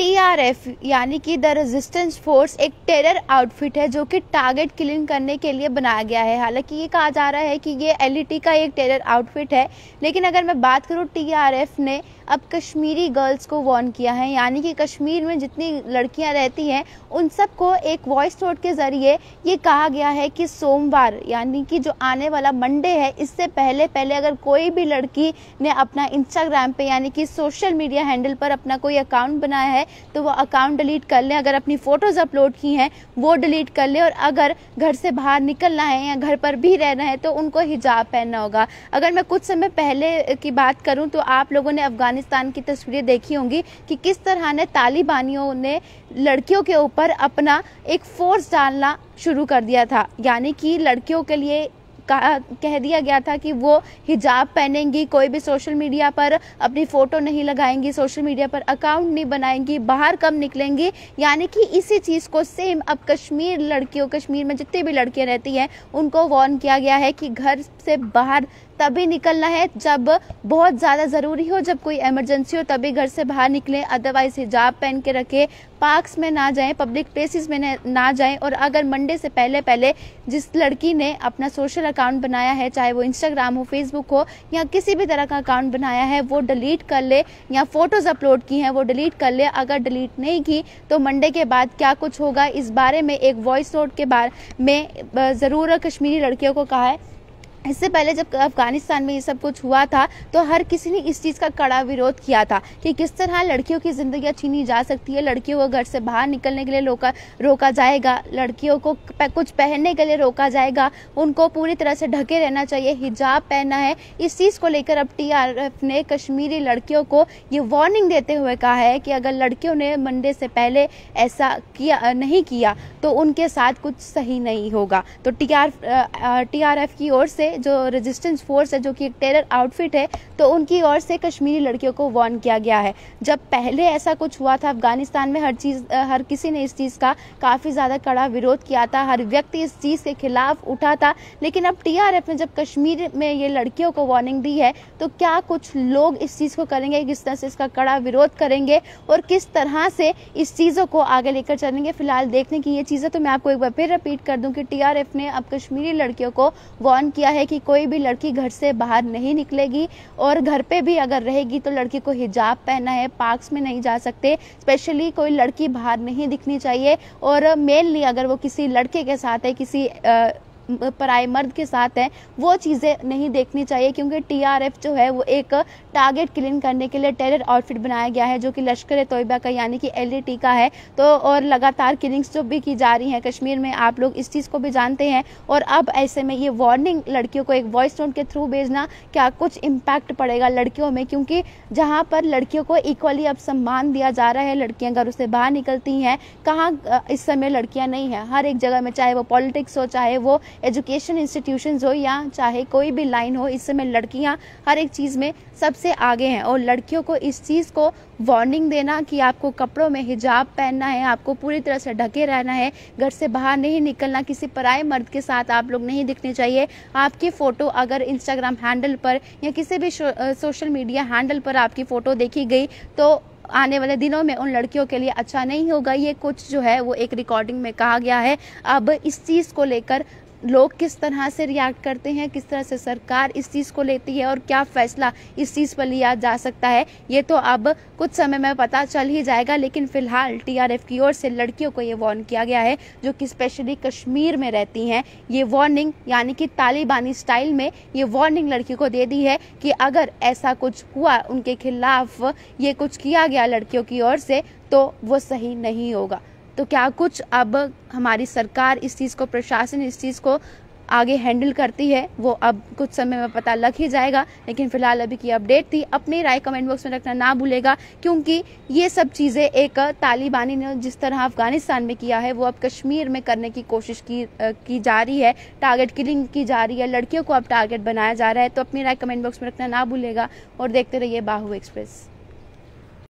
T TRF यानी कि the resistance force एक टेरर आउटफिट है जो कि टारगेट किलिंग करने के लिए बनाया गया है। हालाँकि ये कहा जा रहा है कि ये एलईटी का एक टेरर आउटफिट है, लेकिन अगर मैं बात करूँ टीआरएफ ने, अब कश्मीरी गर्ल्स को वार्न किया है। यानी कि कश्मीर में जितनी लड़कियाँ रहती हैं, उन सबको एक वॉइस नोट के ज़रिए ये कहा गया है कि सोमवार, यानी कि जो आने वाला मंडे है, इससे पहले पहले अगर कोई भी लड़की ने अपना इंस्टाग्राम पे, यानी कि सोशल मीडिया हैंडल पर अपना कोई अकाउंट बनाया है तो वो अकाउंट डिलीट कर लें। अगर अपनी फ़ोटोज़ अपलोड की हैं, वो डिलीट कर लें। और अगर घर से बाहर निकलना है या घर पर भी रहना है तो उनको हिजाब पहनना होगा। अगर मैं कुछ समय पहले की बात करूँ तो आप लोगों ने अफ़गानिस्तान की तस्वीरें देखी होंगी कि किस तरह ने तालिबानियों ने लड़कियों के ऊपर अपना एक फोर्स डालना शुरू कर दिया था। यानी कि लड़कियों के लिए कह दिया गया था कि वो हिजाब पहनेंगी, कोई भी सोशल मीडिया पर अपनी फ़ोटो नहीं लगाएँगी सोशल मीडिया पर अकाउंट नहीं बनाएँगी, बाहर कम निकलेंगी। यानी कि इसी चीज़ को सेम अब कश्मीर लड़कियों, कश्मीर में जितनी भी लड़कियाँ रहती हैं, उनको वार्न किया गया है कि घर से बाहर तभी निकलना है जब बहुत ज़्यादा ज़रूरी हो, जब कोई इमरजेंसी हो, तभी घर से बाहर निकलें। अदरवाइज़ हिजाब पहन के रखें पार्क्स में ना जाएँ पब्लिक प्लेसेस में ना जाएँ। और अगर मंडे से पहले पहले जिस लड़की ने अपना सोशल अकाउंट बनाया है, चाहे वो इंस्टाग्राम हो फेसबुक हो, या किसी भी तरह का अकाउंट बनाया है, वो डिलीट कर ले, या फ़ोटोज़ अपलोड की हैं, वो डिलीट कर ले। अगर डिलीट नहीं की तो मंडे के बाद क्या कुछ होगा? इस बारे में एक वॉइस नोट के बारे में ज़रूर कश्मीरी लड़कियों को कहा है। इससे पहले जब अफ़गानिस्तान में ये सब कुछ हुआ था तो हर किसी ने इस चीज़ का कड़ा विरोध किया था कि किस तरह लड़कियों की ज़िंदगी छीनी जा सकती है, लड़कियों को घर से बाहर निकलने के लिए रोका रोका जाएगा, लड़कियों को कुछ पहनने के लिए रोका जाएगा, उनको पूरी तरह से ढके रहना चाहिए, हिजाब पहनना है। इस चीज़ को लेकर अब टीआरएफ ने कश्मीरी लड़कियों को ये वार्निंग देते हुए कहा है कि अगर लड़कियों ने मंडे से पहले ऐसा किया, नहीं किया तो उनके साथ कुछ सही नहीं होगा। तो टी आर की ओर से जो रेजिस्टेंस फोर्स है, जो कि टेरर आउटफिट है तो उनकी ओर से कश्मीरी लड़कियों को वार्न किया गया है। जब पहले ऐसा कुछ हुआ था, अफ़गानिस्तान में हर चीज़ हर किसी ने इस चीज़ का काफ़ी ज़्यादा कड़ा विरोध किया था। हर व्यक्ति इस चीज़ के खिलाफ उठा था। लेकिन अब टीआरएफ ने जब कश्मीर में ये लड़कियों को वार्निंग दी है तो क्या कुछ लोग इस चीज़ को करेंगे? किस तरह से इसका कड़ा विरोध करेंगे? और किस तरह से इस चीज़ों को आगे लेकर चलेंगे? फ़िलहाल देखने की ये चीज़ें तो मैं आपको एक बार फिर रिपीट कर दूँ कि टीआरएफ ने अब कश्मीरी लड़कियों को वार्न किया है। कि कोई भी लड़की घर से बाहर नहीं निकलेगी और घर पे भी अगर रहेगी तो लड़की को हिजाब पहना है पार्क्स में नहीं जा सकते। स्पेशली कोई लड़की बाहर नहीं दिखनी चाहिए और मेनली अगर वो किसी लड़के के साथ है किसी आ, पराए मर्द के साथ है, वो चीज़ें नहीं देखनी चाहिए क्योंकि टीआरएफ जो है वो एक टारगेट क्लीन करने के लिए टेरर आउटफिट बनाया गया है, जो कि लश्कर तोयबा का यानी कि एल का है। तो और लगातार किलिंग्स जो भी की जा रही हैं कश्मीर में, आप लोग इस चीज़ को भी जानते हैं। और अब ऐसे में ये वार्निंग लड़कियों को एक वॉइस नोट के थ्रू भेजना क्या कुछ इम्पैक्ट पड़ेगा लड़कियों में? क्योंकि जहाँ पर लड़कियों को इक्वली अब सम्मान दिया जा रहा है, लड़कियाँ घर से बाहर निकलती हैं, कहाँ इस समय लड़कियाँ नहीं हैं। हर एक जगह में, चाहे वो पॉलिटिक्स हो, चाहे वो एजुकेशन इंस्टीट्यूशन हो या चाहे कोई भी लाइन हो इस समय लड़कियाँ हर एक चीज़ में सबसे आगे हैं और लड़कियों को इस चीज़ को वार्निंग देना कि आपको कपड़ों में हिजाब पहनना है, आपको पूरी तरह से ढके रहना है, घर से बाहर नहीं निकलना, किसी पराए मर्द के साथ आप लोग नहीं दिखने चाहिए। आपकी फ़ोटो अगर इंस्टाग्राम हैंडल पर या किसी भी सोशल मीडिया हैंडल पर आपकी फ़ोटो देखी गई तो आने वाले दिनों में उन लड़कियों के लिए अच्छा नहीं होगा। ये कुछ जो है वो एक रिकॉर्डिंग में कहा गया है। अब इस चीज़ को लेकर लोग किस तरह से रिएक्ट करते हैं, किस तरह से सरकार इस चीज़ को लेती है और क्या फैसला इस चीज़ पर लिया जा सकता है, ये तो अब कुछ समय में पता चल ही जाएगा। लेकिन फ़िलहाल टीआरएफ की ओर से लड़कियों को ये वार्न किया गया है, जो कि स्पेशली कश्मीर में रहती हैं। ये वार्निंग यानी कि तालिबानी स्टाइल में ये वार्निंग लड़की को दे दी है कि अगर ऐसा कुछ हुआ, उनके खिलाफ ये कुछ किया गया लड़कियों की ओर से तो वो सही नहीं होगा। तो क्या कुछ अब हमारी सरकार इस चीज़ को, प्रशासन इस चीज़ को आगे हैंडल करती है? वो अब कुछ समय में पता लग ही जाएगा, लेकिन फ़िलहाल अभी की अपडेट थी। अपनी राय कमेंट बॉक्स में रखना ना भूलेगा, क्योंकि ये सब चीज़ें एक तालिबानी ने जिस तरह अफ़गानिस्तान में किया है, वो अब कश्मीर में करने की कोशिश की की जा रही है। टारगेट किलिंग की जा रही है, लड़कियों को अब टारगेट बनाया जा रहा है। तो अपनी राय कमेंट बॉक्स में रखना ना भूलेगा, और देखते रहिए बाहू एक्सप्रेस।